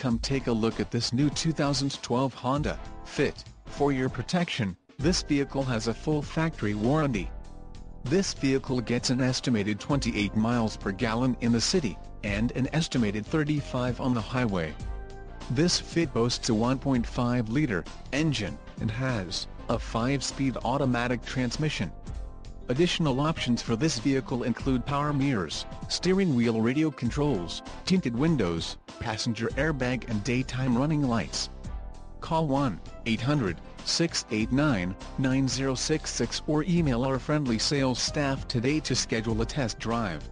Come take a look at this new 2012 Honda Fit. For your protection, this vehicle has a full factory warranty. This vehicle gets an estimated 28 miles per gallon in the city, and an estimated 35 on the highway. This Fit boasts a 1.5-liter engine, and has a 5-speed automatic transmission. Additional options for this vehicle include power mirrors, steering wheel radio controls, tinted windows, passenger airbag and daytime running lights. Call 1-800-689-9066 or email our friendly sales staff today to schedule a test drive.